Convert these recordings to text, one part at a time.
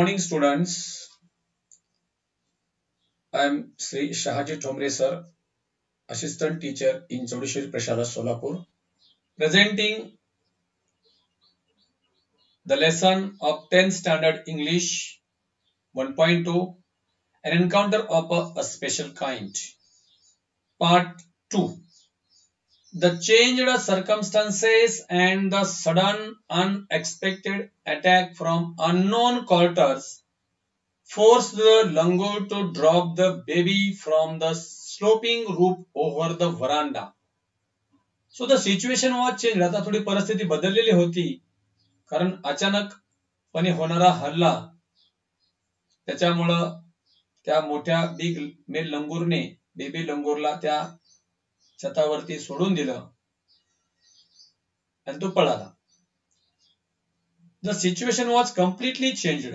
morning, students. I am Sri Shahaji Thomre, sir, assistant teacher in Chodishwari Prashala, Solapur, presenting the lesson of 10th standard English 1.2, an encounter of a, a special kind. Part 2. The changed circumstances and the sudden unexpected attack from unknown quarters forced the langur to drop the baby from the sloping roof over the veranda. So the situation was change आता थोडी परिस्थिती बदललेली होती कारण अचानकपणे होणारा हल्ला त्याच्यामुळं त्या मोठ्या बिग मेल लंगूरने बेबी लंगूरला त्या छतावरती सोडून दिलं. आणि तो पळाला. The situation was completely changed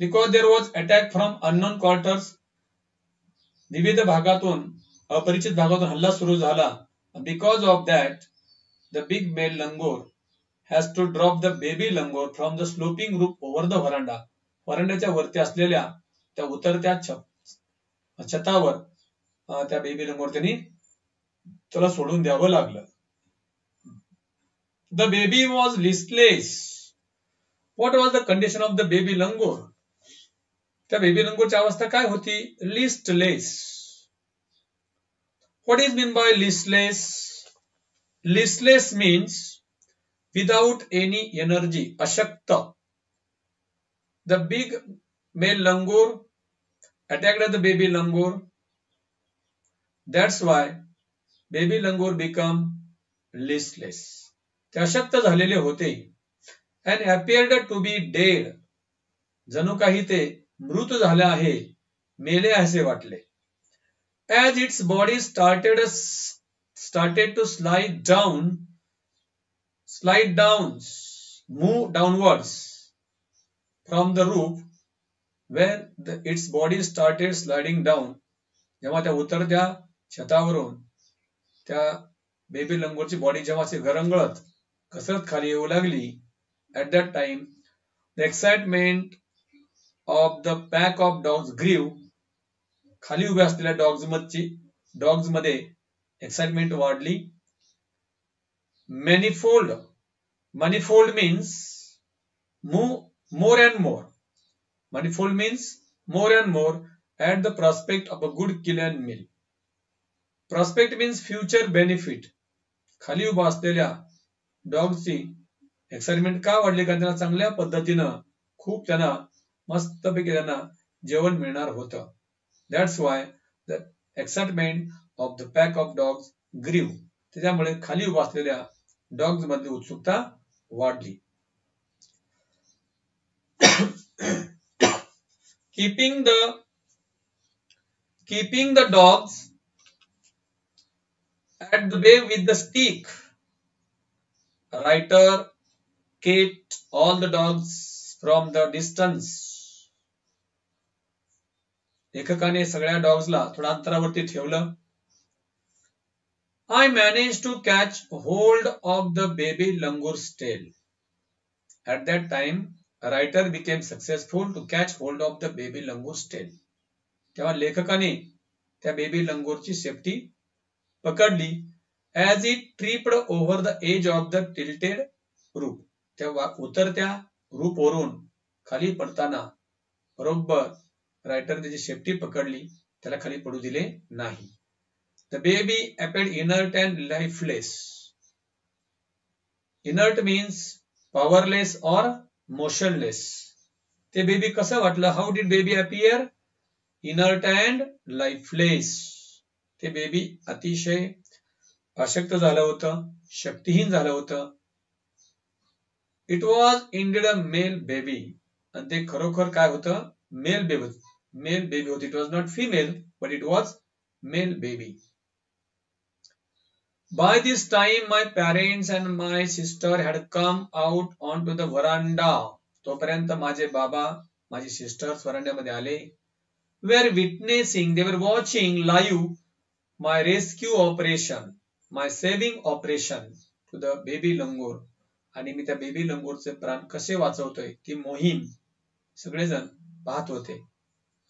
because there was attack from unknown quarters विविध भागातून अपरिचित भागातून हल्ला सुरू झाला. Because of that the big male langur has to drop the baby langur from the sloping roof over the veranda व्हरांड्याच्या वरती असलेल्या त्या उतरत्या छतावर त्या बेबी लंगोर त्यांनी त्याला सोडून द्यावं लागलं. The baby was listless what was the condition of the baby langur त्या बेबी लंगोरची अवस्था काय होती? Listless what is mean by listless listless means without any energy अशक्त. The big male langur attacked the baby langur that's why baby langur become listless ते अशक्त झालेले होते and appeared to be dead जणू काही ते मृत झाले आहे मेले असे वाटले as its body started started to slide down slide down move downwards from the roof when its body started sliding down जेव्हा त्या उतरत्या छतावरून त्या बेबी लंगोरची बॉडी जेव्हा अशी घरंगळत कसरत खाली येऊ लागली at that time the excitement of the pack of dogs grew खाली उभ्या असलेल्या डॉग्स मधची डॉग्समध्ये एक्साइटमेंट वाढली. Manifold manifold means more and more manifold means more and more at the prospect of a good kill and meal prospect means future benefit खाली उभा असलेल्या डॉगची excitement का वाढली? कारण त्यांना चांगल्या पद्धतीनं खूप त्यांना मस्तपैकी त्यांना जेवण मिळणार होतं. That's why the excitement of the pack of dogs grew त्याच्यामुळे खाली उभा असलेल्या डॉग्स मधली उत्सुकता वाढली. Keeping the keeping the dogs at the bay with the stick. Writer kept all the dogs from the distance. लेखकाने सगळ्या डॉग्सला थोडा अंतरावरती ठेवलं I manage to catch hold of the baby langur stale at that time writer became successful to catch hold of the baby langur stale तेव्हा लेखकाने त्या baby लंगूरची safety पकडली. As it tripped over the edge of the tilted roof तेव्हा उतरत्या रूपवरून खाली पडताना बरोबर रायटर त्याची शेफ्टी पकडली त्याला खाली पडू दिले नाही. The baby appeared inert and lifeless inert means powerless or motionless ते बेबी कसं वाटलं? How did baby appear inert and lifeless ते बेबी अतिशय अशक्त झालं होतं शक्तिहीन झालं होतं. It was indeed a male baby आणि ते खरोखर काय होतं? मेल बेबी मेल बेबी होती. It was not female but it was male baby By this time, my parents and my sister had come out onto the veranda. तोपर्यंत माझे बाबा माझी सिस्टर्स वरांड्यामध्ये आले. Were witnessing they were watching live my rescue operation, my saving operation to the baby langur. आणि मी त्या baby लंगूरचे प्राण कसे वाचवतोय? ती मोहीम सगळेजण पाहत होते.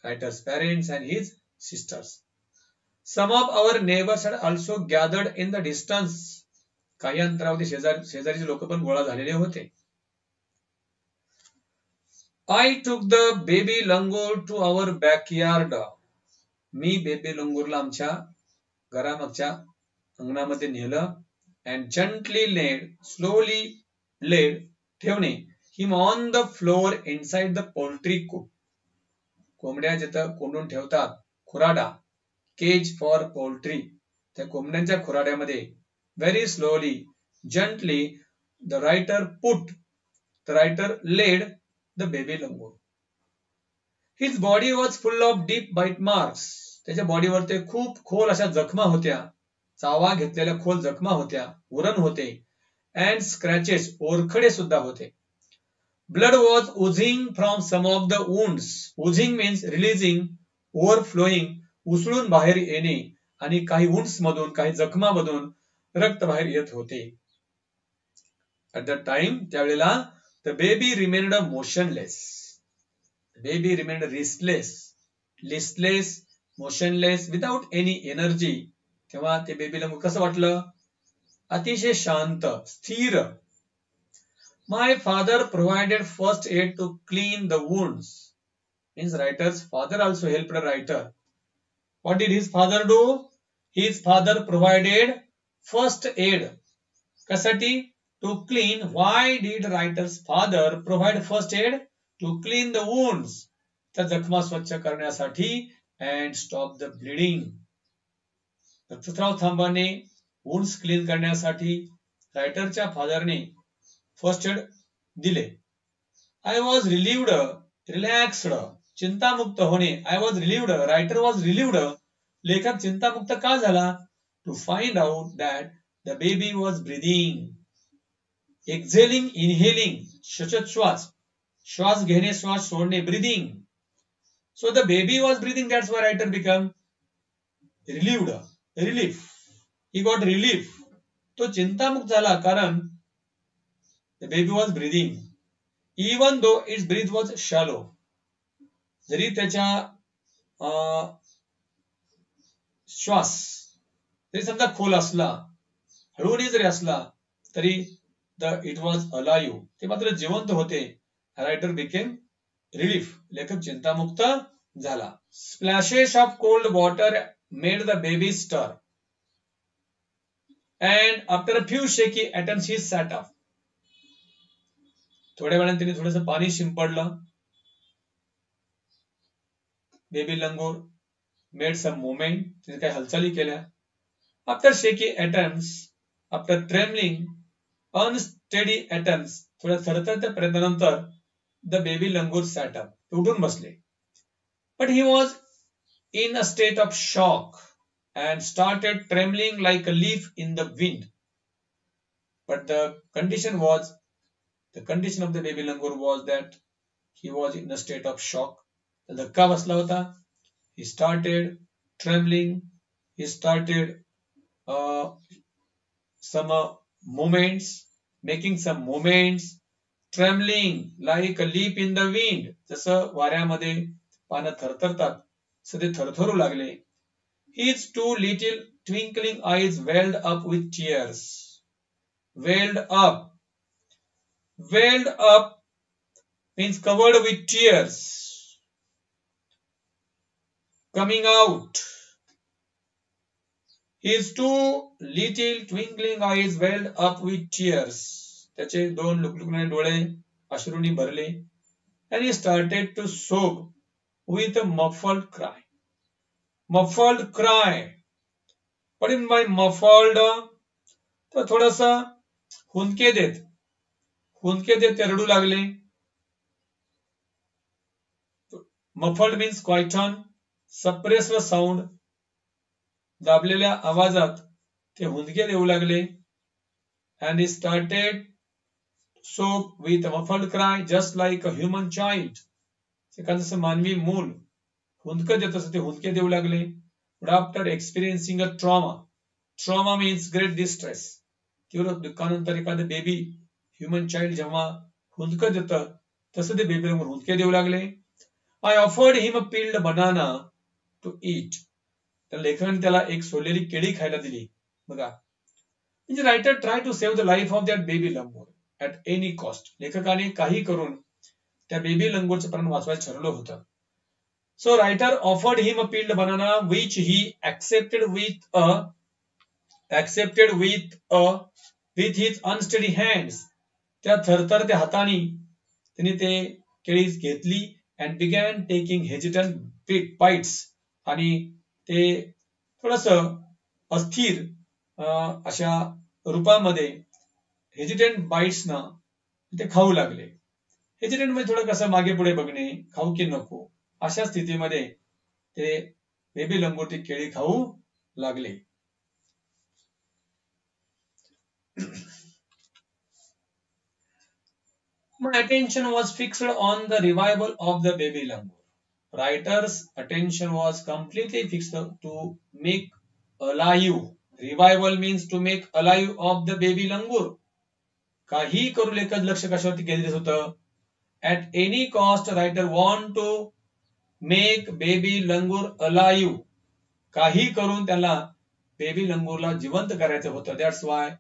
Writer's parents and his sisters some of our neighbours had also gathered in the distance काही अंतरावरती शेजारी शेजारीचे लोक पण गोळा झालेले होते. I took the baby langur to our backyard me baby लंगूरला आमच्या घरामागच्या अंगणामध्ये नेलं and gently laid slowly laid ठेवणे. Him on the floor inside the poultry coop कोंबड्या जिथं कोंडून ठेवतात खुराडा. केज फॉर पोल्ट्री त्या कोंबड्यांच्या खुराड्यामध्ये very slowly gently the writer put the writer laid the baby langur his body was full of deep bite marks त्याच्या बॉडीवर ते खूप खोल अशा जखमा होत्या. चावा घेतलेल्या खोल जखमा होत्या. उरण होते. अँड स्क्रॅचेस ओरखडे सुद्धा होते. Blood was oozing from some of the wounds oozing means releasing overflowing उसळून बाहेर येणे आणि काही वुंड्स मधून काही जखमामधून रक्त बाहेर येत होते. ऍट द टाइम त्यावेळेला the baby remained motionless baby remained restless listless motionless without any energy तेव्हा ते बेबीला मग कसं वाटलं? अतिशय शांत स्थिर. My father provided first aid to clean the wounds means writer's father also help the writer what did his father do his father provided first aid कशासाठी to clean why did writer's father provide first aid to clean the wounds त्या जखमा स्वच्छ करण्यासाठी and stop the bleeding रक्तस्राव थांबवणे wounds clean करण्यासाठी रायटरच्या फादरने फर्स्ट एड दिले. आय वॉज रिलीव्ड रिलॅक्स्ड चिंतामुक्त होणे. I was relieved writer was relieved लेखक चिंतामुक्त का झाला? To find out that the baby was breathing exhaling inhaling श्वास. श्वास घेणे श्वास सोडणे breathing so the baby was breathing that's why writer become relieved relief he got relief तो चिंतामुक्त झाला कारण the baby was breathing even though its breath was shallow जरी त्याच्या श्वास जरी समजा खोल असला हळूहळू जरी असला तरी द इट वॉज अलायू ते मात्र जिवंत होते. रायटर बिकेम रिलीफ लेखक चिंतामुक्त झाला. Splashes of cold water made the baby stir and after a few shaky attempts he sat off थोड्या वेळाने तिने थोडस पाणी शिंपडलं. Baby langur made some movement तिने काही हालचाली केल्या. After shaky attempts after trembling unsteady attempts थोड्या थरथरत्या प्रयत्नानंतर The baby langur sat up उठून बसले but he was in a state of shock and started trembling like a leaf in the wind. But the condition was, the condition of the baby langur was that he was in a state of shock. धक्का बसला होता. He started trembling. He started uh, some uh, movements, making some movements, trembling like a leaf in the wind. जसं वाऱ्यामध्ये पानं थरथरतात so they थरथरू लागले his two little twinkling eyes welled up with tears welled up welled up means covered with tears coming out his two little twinkling eyes welled up with tears त्याचे दोन लुकलुकणारे डोळे अश्रूंनी भरले. आणि started to to with with a muffled cry Muffled cry. What in by तर थोडासा हुंदके देत. हुंदके देत ते रडू लागले. Muffled means quieten suppressed sound दाबलेल्या आवाजात ते हुंदके देऊ लागले. And he started so with muffled cry just like a human child एखादं जसं मानवी मूल हुंदकं देत असं ते हुंदके देऊ लागले. After experiencing a trauma trauma means great distress तीव्र दुःखानंतर एखादं बेबी ह्युमन चाइल्ड जेव्हा हुंदकं देतं तसं ते बेबी हुंदके देऊ लागले. I offered him a peeled banana to eat तर लेखकाने त्याला एक सोललेली केळी खायला दिली. बघा. म्हणजे writer try to save the life of that baby langur at any cost लेखकाने काही करून त्या बेबी लंगूरचं प्राण वाचवायचं ठरवलं होतं. So writer offered him a peeled banana which he accepted with a accepted with a with his unsteady hands त्या थरथरत्या हाताने त्याने ते केळी घेतली and began taking hesitant bites आणि ते थोडस अस्थिर अशा रूपामध्ये हेजिटंट ना ते खाऊ लागले हेजिटंट म्हणजे थोडं कसं मागे पुढे बघणे खाऊ की नको अशा स्थितीमध्ये ते बेबी लंगोटी केळी खाऊ लागले मग attention was fixed on the रिवायबल of the baby langur writer's attention was completely fixed to make alive. Revival means to make alive of the baby langur काही करू लेखक लक्ष कशावरती केंद्रित होतं। At any cost writer want to make baby langur alive काही करून त्याला बेबी लंगूरला जिवंत करायचं होतं. That's why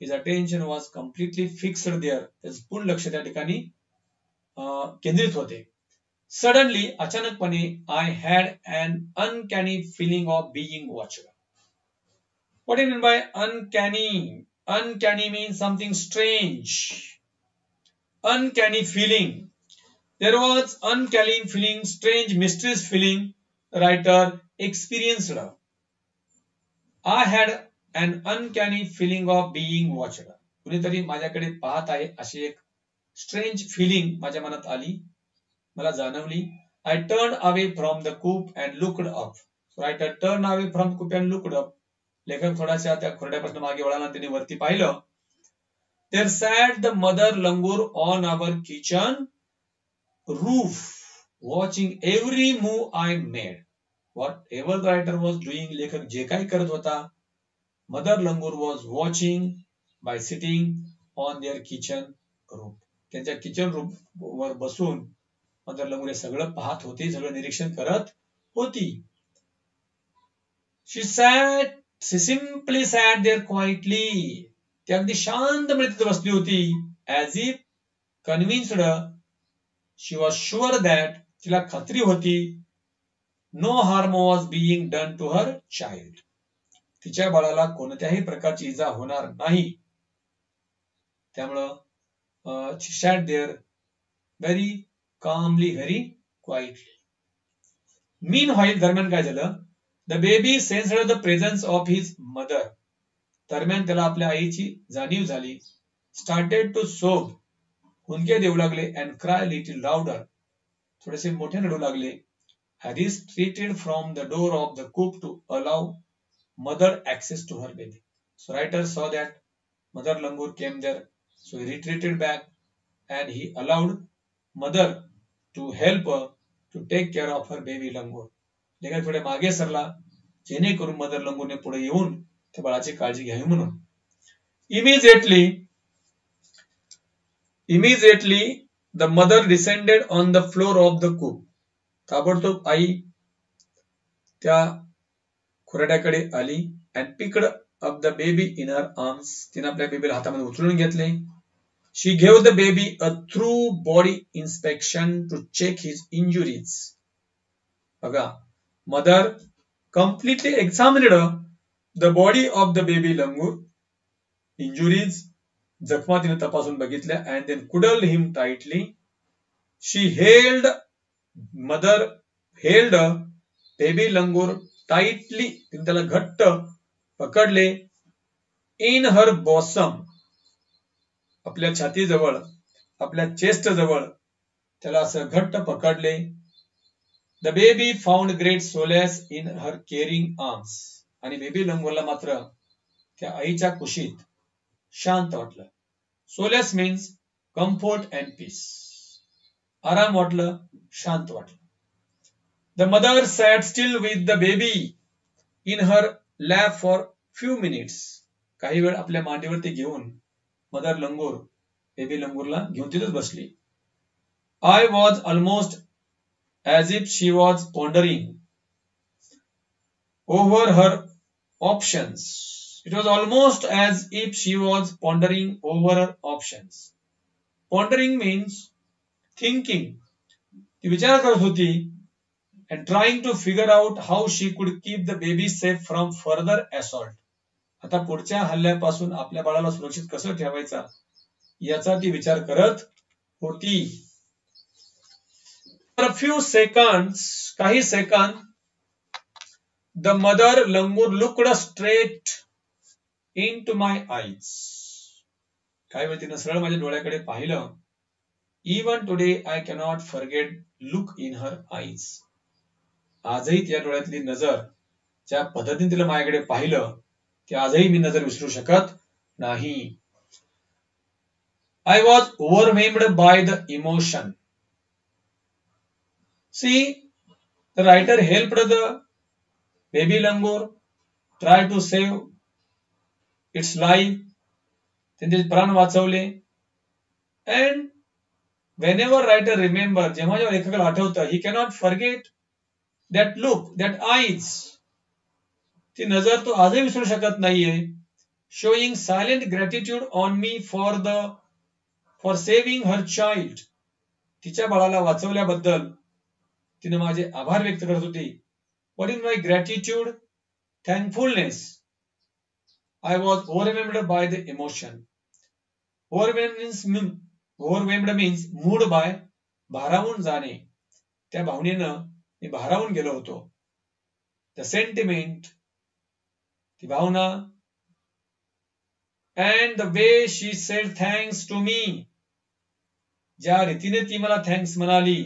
his attention was completely fixed there त्याचं पूर्ण लक्ष त्या ठिकाणी केंद्रित होते. सडनली अचानकपणे I had an uncanny feeling of being watched what mean by uncanny uncanny mean something strange uncanny feeling There was uncanny feeling, strange, mysterious feeling, writer experienced. I had an uncanny feeling of being watched. कुणीतरी माझ्याकडे पाहत आहे अशी एक strange feeling माझ्या मनात आली. मला जाणवली. I turn away from the coop and looked up writer turn away from coop and looked up लेखक थोड्याशा त्या खुर्ड्यापासून मागे वळाला त्यांनी वरती पाहिलं. तर sat the mother langur on our kitchen roof watching every move I made whatever writer was doing लेखक जे काही करत होता, mother langur was watching by sitting on their kitchen roof त्यांच्या किचन रूफ वर बसून मदर लंगूर हे सगळं पाहत होती सगळं निरीक्षण करत होती. She sat she simply sat there quietly ती अगदी शांतपणे तिथे बसली होती as if convinced she was sure that तिला खात्री होती no harm was being done to her child तिच्या बाळाला कोणत्याही प्रकारची इजा होणार नाही त्यामुळं sat there very calmly very quietly meanwhile दरम्यान काय झालं the baby sensed the presence of his mother दरम्यान त्याला आपल्या आईची जाणीव झाली. स्टार्टेड टू सोब हुंदके देऊ लागले अँड क्राय लिटिल लाउडर थोडेसे मोठे रडू लागले. He retreated from the door of the coop to allow mother access to her baby so writer saw that mother langur came there so he retreated back and he allowed mother to help to take care of her baby langur लेखक थोडे मागे सरला जेणेकरून mother लंगूने पुढे येऊन त्या बाळाची काळजी घ्यावी म्हणून. Immediately immediately the mother descended on the floor of the coop ताबडतोब आई त्या खुराड्याकडे आली and picked up the baby in her arms तिने आपल्या बेबीला हातामध्ये उचलून घेतले. She gave the baby a thorough body inspection to check his injuries बघा mother completely examined the body of the baby langur injuries जखमा तिने तपासून बघितल्या and then cuddled him tightly she held mother held baby langur tightly तिने त्याला घट्ट पकडले. In her bosom आपल्या छातीजवळ आपल्या चेस्ट जवळ त्याला असं घट्ट पकडले. The baby found great solace in her caring arms आणि बेबी लंगूरला मात्र त्या आईच्या कुशीत शांत वाटलं. Solace means comfort and peace आराम वाटलं शांत वाटलं. The mother sat still with the baby in her lap for few minutes काही वेळ आपल्या मांडीवरती घेऊन मदर लंगोर बेबी लंगूरला घेऊन तिथेच बसली. I was almost as if she was pondering over her options it was almost as if she was pondering over her options pondering means thinking ती विचार करत होती and trying to figure out how she could keep the baby safe from further assault आता पुढच्या हल्ल्यापासून आपल्या बाळाला सुरक्षित कसं ठेवायचा? याचा ती विचार करत होती. फ्यू सेकंड काही second the mother langur looked straight into my eyes काय वेळ तिनं सरळ माझ्या डोळ्याकडे पाहिलं. Even today I cannot forget look in her eyes आजही त्या डोळ्यातली नजर ज्या पद्धतीने तिला माझ्याकडे पाहिलं ते आजही मी नजर विसरू शकत नाही. I was overwhelmed by the emotion see the writer help the baby langur try to save its life त्यांचे प्राण वाचवले. And whenever writer remember जेव्हा जेव्हा लेखकाला आठवतं he cannot forget that look that eyes ती नजर तो आजही विसरू शकत नाहीये. Showing silent gratitude on me for the for saving her child तिच्या बाळाला वाचवल्याबद्दल. तिने माझे आभार व्यक्त करत होती. What is my gratitude thankfulness I was overwhelmed by the emotion overwhelmed means overwhelmed means moved by भारावून जाणे. त्या भावनेनं मी भारावून गेलो होतो. द सेंटिमेंट ती भावना and the way she said thanks to me ज्या रीतीने ती मला थँक्स म्हणाली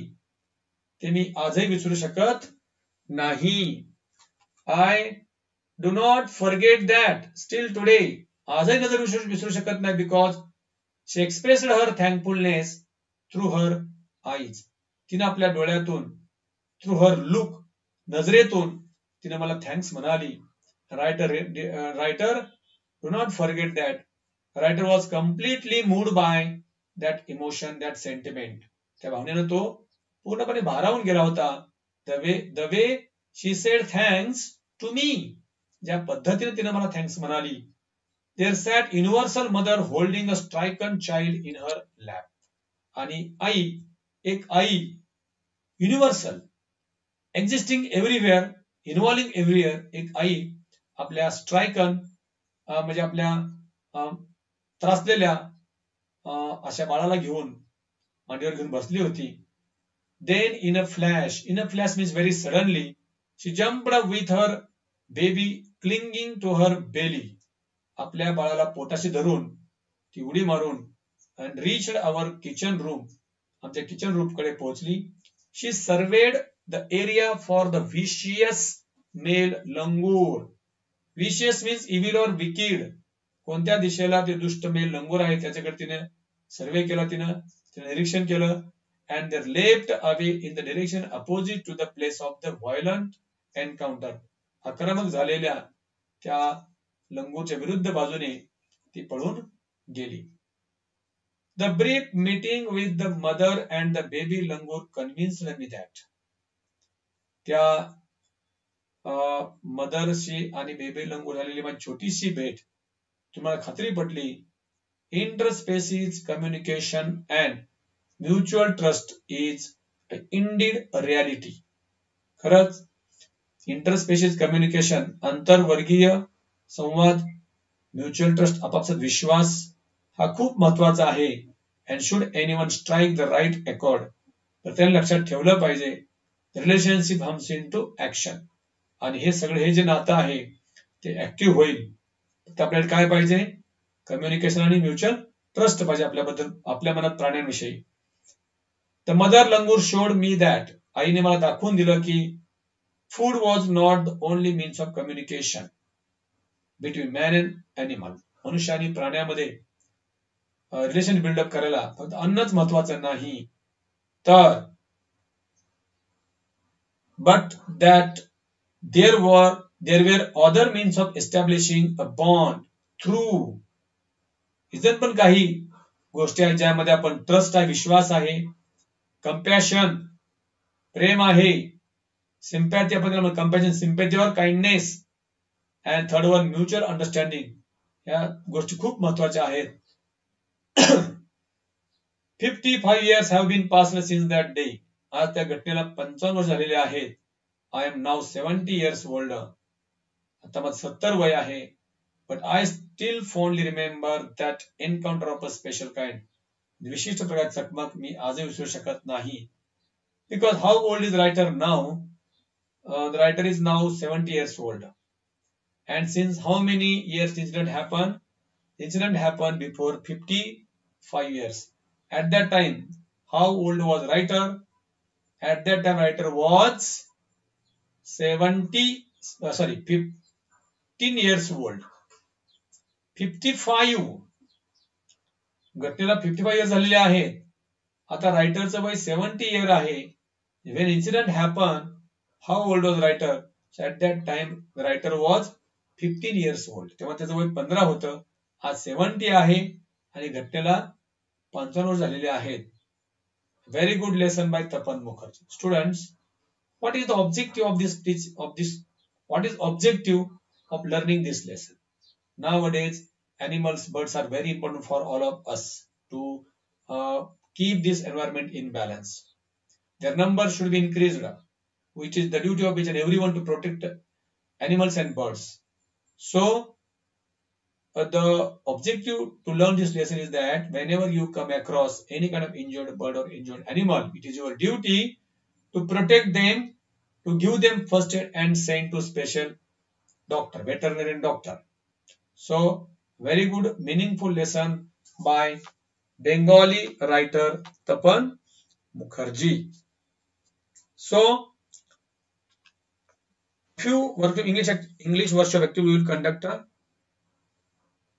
ते मी आजही विसरू शकत नाही. I do not forget that still today आजही नजर विसरू विसरू शकत नाही because she expressed her thankfulness through her eyes तिनं आपल्या डोळ्यातून थ्रू हर लुक नजरेतून तिनं मला थँक्स म्हणाली. Writer writer do not forget that writer was completely moved by that emotion that sentiment त्या भावनेनं तो पूर्णपणे भारावून गेला होता. The way the way she said thanks to me ज्या पद्धतीने तिने मला थँक्स म्हणाली. There sat universal mother holding a stricken child in her lap आणि आई एक आई universal existing everywhere involving everywhere एक आई आपल्या स्ट्रायकन म्हणजे आपल्या त्रासलेल्या अशा बाळाला घेऊन मांडीवर घेऊन बसली होती. Then, in a flash, in a flash means very suddenly, she jumped up with her baby clinging to her belly. आपल्या बाळाला पोटाशी धरून ती उडी मारून and reach our kitchen room आमच्या किचन रूमकडे पोहोचली. She surveyed the area for the vicious male langur vicious means evil or wicked कोणत्या दिशेला ते दुष्ट मेल लंगूर आहे त्याच्याकडे तिने सर्वे केला तिनं तिने निरीक्षण केलं. And they left away in the direction opposite to the place of the violent encounter. आक्रमक झालेल्या त्या लंगूरच्या विरुद्ध बाजूने ती पळून गेली the brief meeting with the mother and the baby langur convince me that त्या मदरशी आणि बेबी लंगूर झालेली माझी छोटीशी भेट तुम्हाला खात्री पटली interspecies communication and mutual trust is indeed reality. खरंच इंटरस्पेशिस कम्युनिकेशन आंतरवर्गीय संवाद म्युच्युअल ट्रस्ट आपापसात विश्वास हा खूप महत्त्वाचा आहे and should anyone strike the right accord तर त्यांनी लक्षात ठेवलं पाहिजे relationship hums into action आणि हे सगळं हे जे नातं आहे ते ऍक्टिव्ह होईल. तर आपल्याला काय पाहिजे? कम्युनिकेशन आणि म्युच्युअल ट्रस्ट पाहिजे आपल्याबद्दल आपल्या मनात प्राण्यांविषयी. The mother langur showed me that आईने मला दाखवून दिलं की food was not the only means of communication between man and animal मनुष्य आणि प्राण्यामध्ये रिलेशन बिल्डअप करायला फक्त अन्नच महत्वाचं नाही. तर but that there were there were other means of establishing a bond through इजन पण काही गोष्टी आहेत ज्यामध्ये आपण ट्रस्ट आहे विश्वास आहे. कम्पॅशन प्रेम आहे. सिम्पॅथी आपण कम्पॅशन सिम्पॅथी और kindness and third one mutual understanding या गोष्टी खूप महत्त्वाच्या आहेत. Fifty five years have been pass since that day आज त्या घटनेला पंचावन्न वर्ष झालेले आहेत. I am now seventy years old आता माझं सत्तर वय आहे. But I still fondly remember that encounter of a special kind विशिष्ट प्रकारची चकमक मी आजही विसरू शकत नाही because how old is writer now the writer is now seventy years old and since how many years incident happen incident happened before 55 years. At that time, how old was writer? At that time, writer was 70, uh, sorry, 15 years old. 55 घटनेला fifty five year झालेले आहेत आता रायटरचं वय seventy year आहे. When incident happen how old was writer at that time writer was fifteen years old तेव्हा त्याचं वय पंधरा होतं. आज सेव्हन्टी आहे आणि घटनेला पंचावन्न झालेले आहेत. Very good lesson by Tapan Mukherjee students what is the objective of this teach of this what is objective of learning this lesson? Nowadays animals birds are very important for all of us to uh, keep this environment in balance their number should be increased which is the duty of each and everyone to protect animals and birds so uh, the objective to learn this lesson is that whenever you come across any kind of injured bird or injured animal it is your duty to protect them, to give them first aid and send to special doctor, veterinarian doctor. So, very good, meaningful lesson by Bengali writer Tapan Mukherjee. So, few work English English workshop activity we will conduct.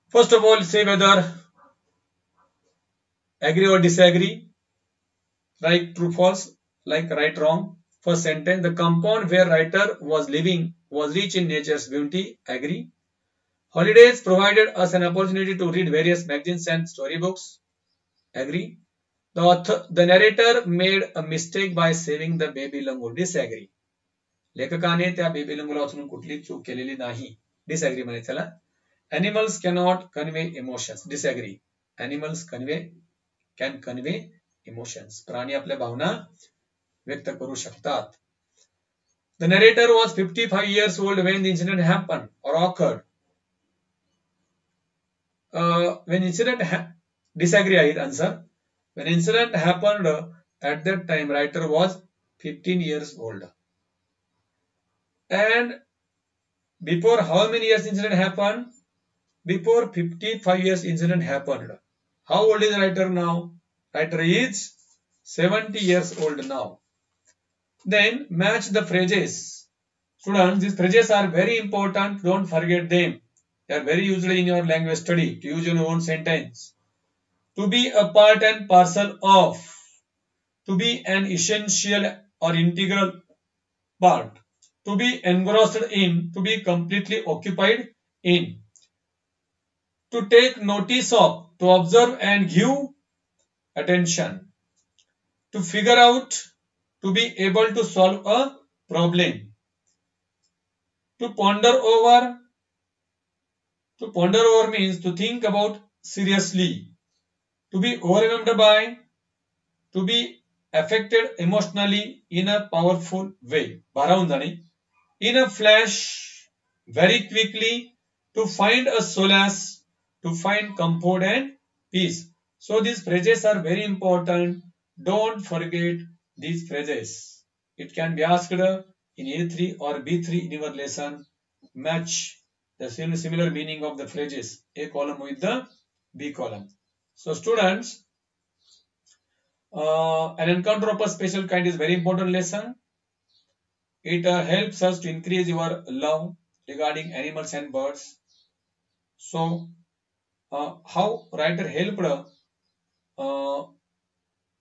First of all, say whether agree or disagree, right, true, false, like right wrong first sentence the compound where writer was living was rich in nature's beauty agree holidays provided us an opportunity to read various magazines and storybooks agree the author the narrator made a mistake by saving the baby langur disagree लेखकाने त्या baby लंगूला वाचून कुठली चूक केलेली नाही डिसॅग्री म्हणे त्याला animals cannot convey emotions disagree animals convey can convey emotions प्राणी आपल्या भावना व्यक्त करू शकतात the narrator was fifty five years old when the incident happen or uh, when incident disagree with answer. When incident happened at that time, writer was 15 years old. And before how many years incident happened? Before 55 years incident happened. How old is writer now? Writer is 70 years old now. Then match the phrases. Students, these phrases are very important. Don't forget them. They are very useful in your language study to use in your own sentence. To be a part and parcel of. To be an essential or integral part. To be engrossed in. To be completely occupied in. To take notice of. To observe and give attention to figure out, to be able to solve a problem, to ponder over. To ponder over means to think about seriously, to be overwhelmed by, to be affected emotionally in a powerful way. भारावून जाणे. In a flash, very quickly, to find a solace, to find comfort and peace. So these phrases are very important don't forget these phrases. It can be asked in A3 or B3 in your lesson. Match the similar meaning of the phrases. A column with the B column. So students, uh, an encounter of a special kind is very important lesson. It uh, helps us to increase your love regarding animals and birds. So, uh, how writer helped uh,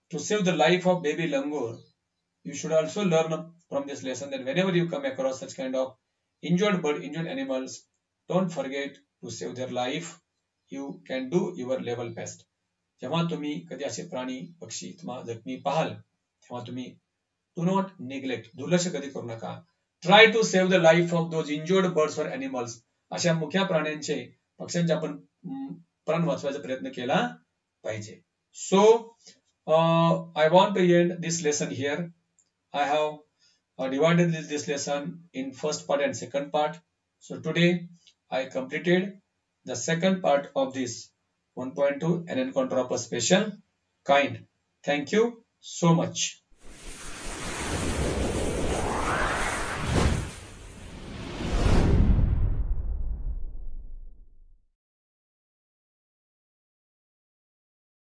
to save the life of baby langur, you should also learn from this lesson that whenever you come across such kind of injured bird, injured animals, don't forget to save their life. You can do your level best. जेव्हा तुम्ही कधी असे प्राणी पक्षी किंवा जखमी पाहाल तेव्हा तुम्ही डू नॉट निग्लेक्ट दुर्लक्ष कधी करू नका try to save the life of those injured birds or animals अशा मुख्या प्राण्यांचे पक्ष्यांचे आपण प्राण वाचवायचा प्रयत्न केला पाहिजे so I want to end this lesson here I have divided this this lesson in first part and second part so today I completed the second part of this 1.2 NN contrapper special kind. Thank you so much.